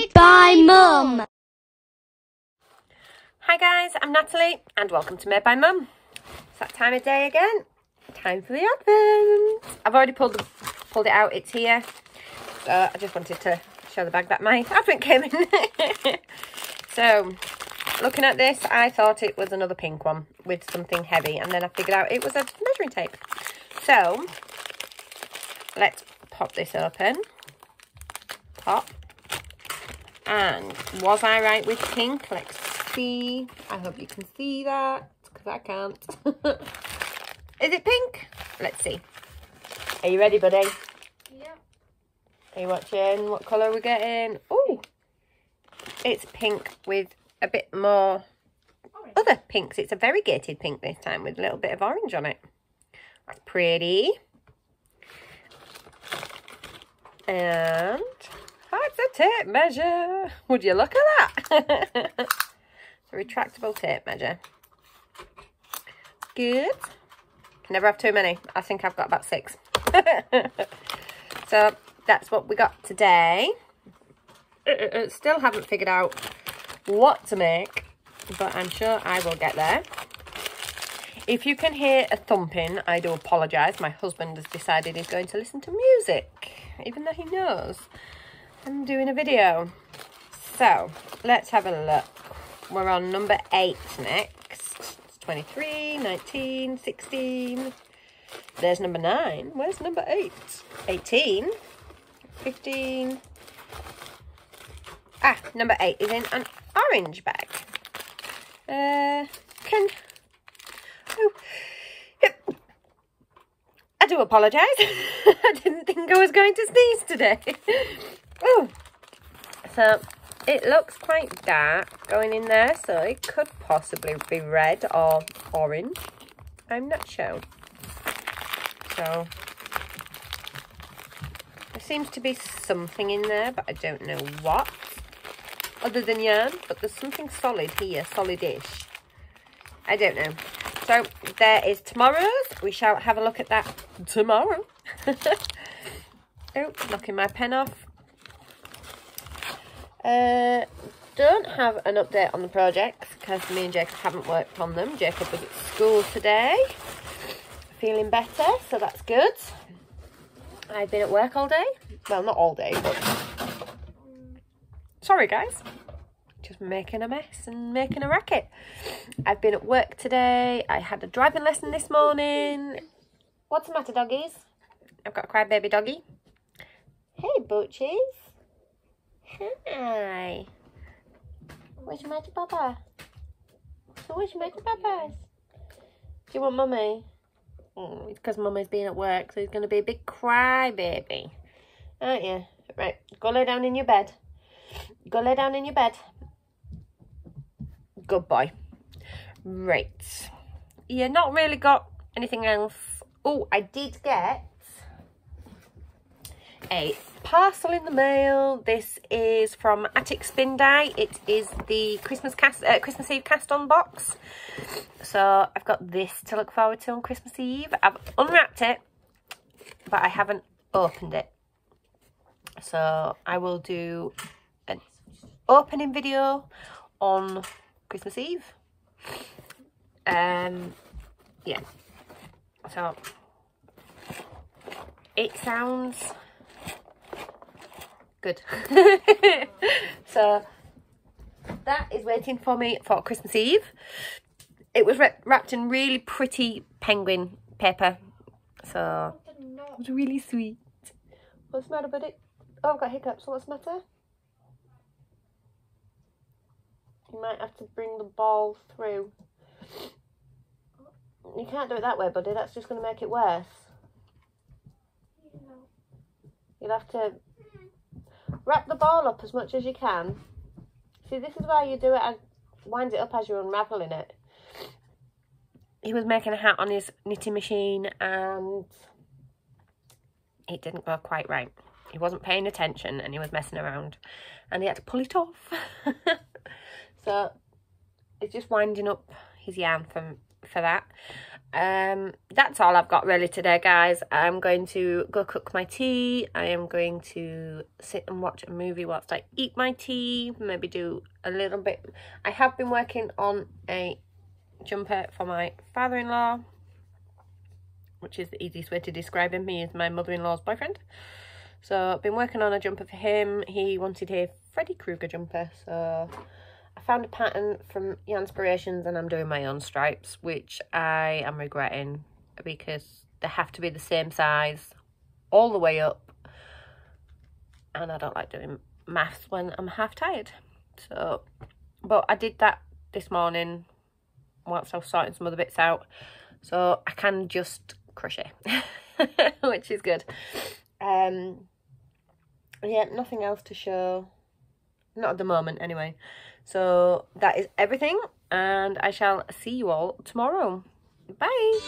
Made by Mum. Hi guys, I'm Natalie and welcome to Made by Mum. It's that time of day again. Time for the advent. I've already pulled the, pulled it out, it's here. So I just wanted to show the bag that my advent came in. so looking at this, I thought it was another pink one with something heavy and then I figured out it was a measuring tape. So let's pop this open. Pop. And was I right with pink? Let's see. I hope you can see that because I can't. Is it pink? Let's see. Are you ready, buddy? Yeah. Are you watching? What colour are we getting? Oh, it's pink with a bit more Orange. other pinks. It's a variegated pink this time with a little bit of orange on it. That's pretty. And that's a tape measure. Would you look at that? it's a retractable tape measure. Good. Can never have too many. I think I've got about six. so that's what we got today. Uh, uh, uh, Still haven't figured out what to make, but I'm sure I will get there. If you can hear a thumping, I do apologise. My husband has decided he's going to listen to music, even though he knows I'm doing a video. So, let's have a look. We're on number 8 next. It's 23, 19, 16. There's number 9. Where's number 8? 18, 15. Ah, number 8 is in an orange bag. Uh, can... Oh, yep. I do apologise. I didn't think I was going to sneeze today. oh, so it looks quite dark going in there, so it could possibly be red or orange. I'm not sure. So there seems to be something in there, but I don't know what. Other than yarn, but there's something solid here, solid-ish. I don't know. So there is tomorrow's. We shall have a look at that tomorrow. oh, knocking my pen off. Uh, don't have an update on the projects because me and Jacob haven't worked on them. Jacob was at school today, feeling better, so that's good. I've been at work all day. Well, not all day, but sorry guys just making a mess and making a racket. I've been at work today. I had a driving lesson this morning. What's the matter, doggies? I've got a crybaby doggy. Hey, butchies. Hi. Where's your magic papa? So where's your magic papas? Do you want mummy? Oh, it's because mummy's been at work, so he's going to be a big crybaby. Aren't you? Right, go lay down in your bed. Go lay down in your bed. Good boy. Right. Yeah, not really got anything else. Oh, I did get a parcel in the mail. This is from Attic Spin Dye. It is the Christmas cast, uh, Christmas Eve cast on box. So I've got this to look forward to on Christmas Eve. I've unwrapped it, but I haven't opened it. So I will do an opening video on Christmas Eve. Um, yeah. So it sounds good. so that is waiting for me for Christmas Eve. It was wrapped in really pretty penguin paper. So it was really sweet. What's the matter, buddy? Oh, I've got hiccups. What's the matter? You might have to bring the ball through. You can't do it that way, buddy. That's just going to make it worse. You'll have to wrap the ball up as much as you can. See, this is why you do it and wind it up as you're unravelling it. He was making a hat on his knitting machine and it didn't go quite right. He wasn't paying attention and he was messing around and he had to pull it off. so it's just winding up his yarn for that. Um, that's all I've got really today, guys. I'm going to go cook my tea. I am going to sit and watch a movie whilst I eat my tea. Maybe do a little bit. I have been working on a jumper for my father-in-law, which is the easiest way to describe him. He is my mother-in-law's boyfriend. So I've been working on a jumper for him. He wanted a Freddy Krueger jumper, so I found a pattern from Yarnspirations and I'm doing my own stripes, which I am regretting because they have to be the same size all the way up. And I don't like doing maths when I'm half tired. So, but I did that this morning whilst I was sorting some other bits out. So I can just crochet, which is good. Um, yeah, nothing else to show. Not at the moment, anyway. So that is everything, and I shall see you all tomorrow. Bye.